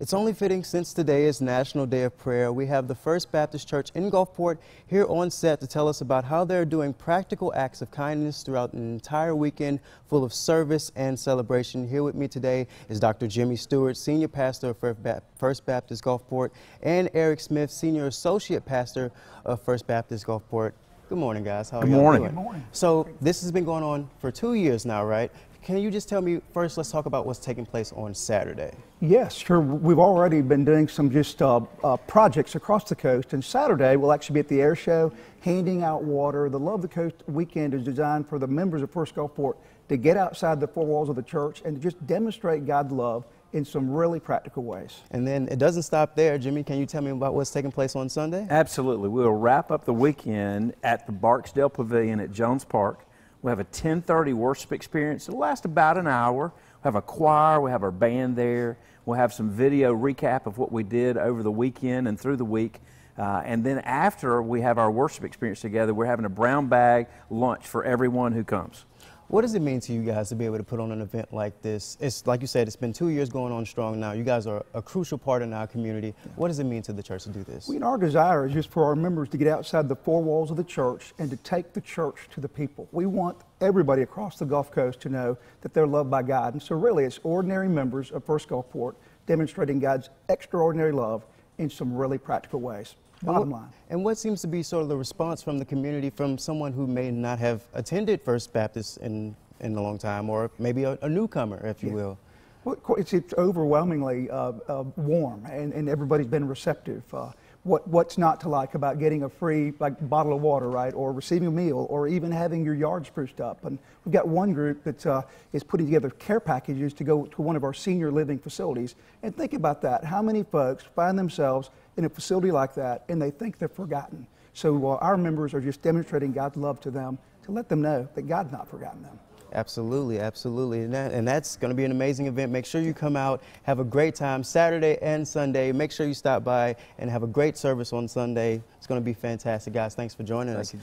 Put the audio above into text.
It's only fitting since today is National Day of Prayer. We have the First Baptist Church in Gulfport here on set to tell us about how they're doing practical acts of kindness throughout an entire weekend full of service and celebration. Here with me today is Dr. Jimmy Stewart, Senior Pastor of First Baptist Gulfport, and Eric Smith, Senior Associate Pastor of First Baptist Gulfport. Good morning, guys. How are you doing? Good morning. So this has been going on for two years now, right? Can you just tell me first? Let's talk about what's taking place on Saturday. Yes, sure. We've already been doing some just uh, uh, projects across the coast, and Saturday we'll actually be at the air show, handing out water. The Love the Coast weekend is designed for the members of First Gulfport to get outside the four walls of the church and to just demonstrate God's love in some really practical ways. And then it doesn't stop there. Jimmy, can you tell me about what's taking place on Sunday? Absolutely. We'll wrap up the weekend at the Barksdale Pavilion at Jones Park. We have a 10:30 worship experience. It'll last about an hour. We have a choir. We have our band there. We'll have some video recap of what we did over the weekend and through the week. Uh, and then after we have our worship experience together, we're having a brown bag lunch for everyone who comes. What does it mean to you guys to be able to put on an event like this? It's like you said, it's been two years going on strong now. You guys are a crucial part in our community. What does it mean to the church to do this? We, our desire is just for our members to get outside the four walls of the church and to take the church to the people. We want everybody across the Gulf Coast to know that they're loved by God. And so really it's ordinary members of First Gulfport demonstrating God's extraordinary love in some really practical ways. Bottom line. And what seems to be sort of the response from the community from someone who may not have attended First Baptist in, in a long time, or maybe a, a newcomer, if you yeah. will? Well, it's, it's overwhelmingly uh, uh, warm, and, and everybody's been receptive. Uh, what, what's not to like about getting a free like bottle of water, right, or receiving a meal, or even having your yard spruced up. And we've got one group that uh, is putting together care packages to go to one of our senior living facilities. And think about that. How many folks find themselves in a facility like that and they think they're forgotten? So uh, our members are just demonstrating God's love to them to let them know that God's not forgotten them. Absolutely, absolutely. And, that, and that's going to be an amazing event. Make sure you come out, have a great time Saturday and Sunday. Make sure you stop by and have a great service on Sunday. It's going to be fantastic, guys. Thanks for joining Thank us. You.